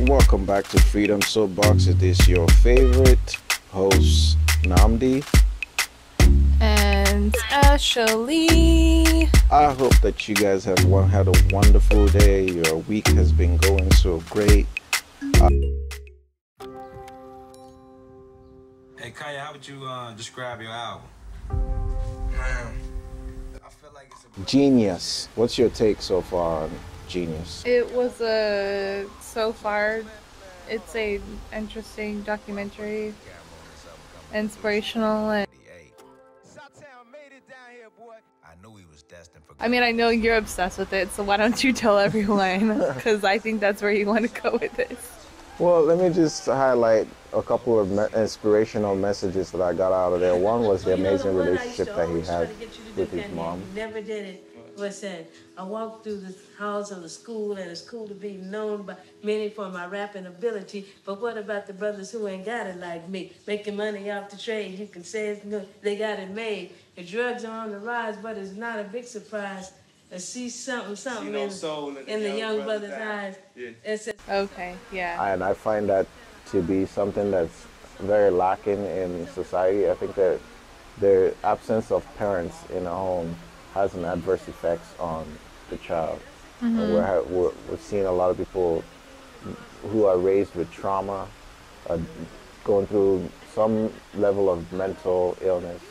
Welcome back to Freedom Soapbox. It is your favorite host, Namdi. And Ashley. I hope that you guys have one, had a wonderful day. Your week has been going so great. Uh, Hey Kaya, how would you uh, describe your album? Man, I feel like it's a Genius. What's your take so far on jeen-yuhs? It was a so far it's a interesting documentary, inspirational and Southtown made it down here, boy. I knew he was destined for I mean I know you're obsessed with it, so why don't you tell everyone? Because I think that's where you want to go with this. Well, let me just highlight a couple of me- inspirational messages that I got out of there. One was the amazing one I used relationship that he always had to get you to do, with his mom. you Never did it. Was that I walked through the halls of the school, and it's cool to be known by many for my rapping ability. But what about the brothers who ain't got it like me, making money off the trade? You can say it's good, they got it made. The drugs are on the rise, but it's not a big surprise. I see something, something no in, soul in the in the young young brother's brother's eyes. eyes. Yeah. It's a Okay, yeah. And I find that to be something that's very lacking in society. I think that the absence of parents in a home has an adverse effects on the child. And we're, we're, we're seeing a lot of people who are raised with trauma, uh, going through some level of mental illness,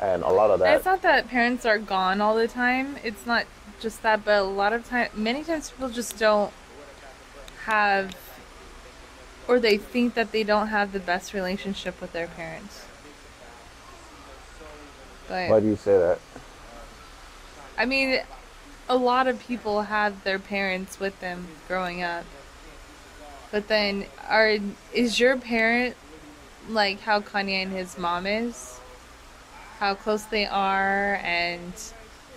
and a lot of that. It's not that parents are gone all the time. It's not just that, but a lot of time, many times people just don't have, or they think that they don't have the best relationship with their parents. But Why do you say that? I mean, a lot of people have their parents with them growing up. But then, are is your parent like how Kanye and his mom is? How close they are and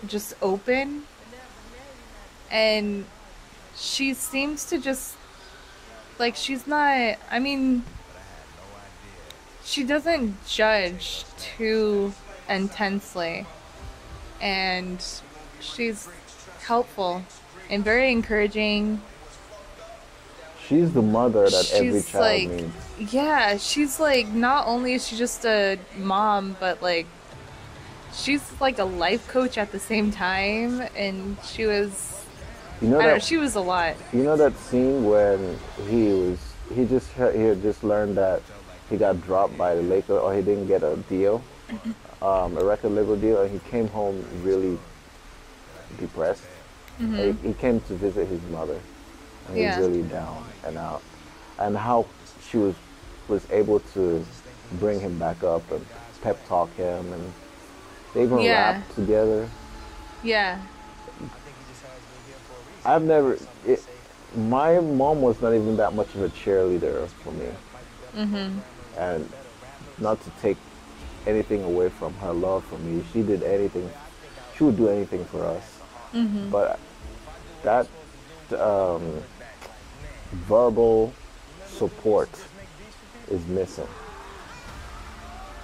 just open? And she seems to just like she's not. I mean, she doesn't judge too intensely and she's helpful and very encouraging. She's the mother that every child like, needs. yeah, she's like, not only is she just a mom, but like, she's like a life coach at the same time, and she was, You know I don't know, she was a lot. You know that scene when he was he just he had just learned that he got dropped by the Lakers or he didn't get a deal, um, a record label deal, and he came home really depressed. He, he came to visit his mother, and he was really down and out, and how she was was able to bring him back up and pep talk him, and they even Yeah. rapped together. Yeah, I've never. It, my mom was not even that much of a cheerleader for me. Mm-hmm. And not to take anything away from her love for me, she did anything. She would do anything for us. Mm-hmm. But that um, verbal support is missing.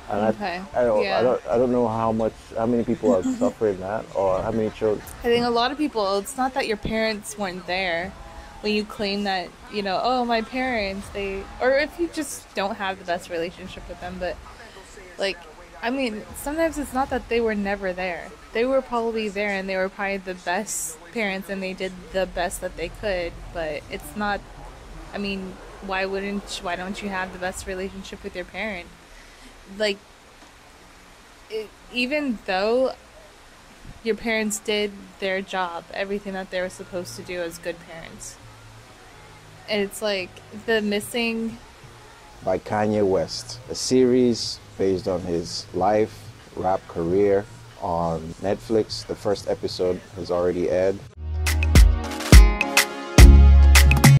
And Okay. I, I, don't, Yeah. I don't. I don't know how much, how many people are suffering that, or how many children. I think a lot of people, it's not that your parents weren't there when you claim that, you know, oh, my parents, they, or if you just don't have the best relationship with them, but like, I mean, sometimes it's not that they were never there. They were probably there and they were probably the best parents and they did the best that they could, but it's not, I mean, why wouldn't, why don't you have the best relationship with your parent? Like, it, even though your parents did their job, everything that they were supposed to do as good parents. And it's like the missing by Kanye West, a series based on his life, rap career on Netflix. The first episode has already aired.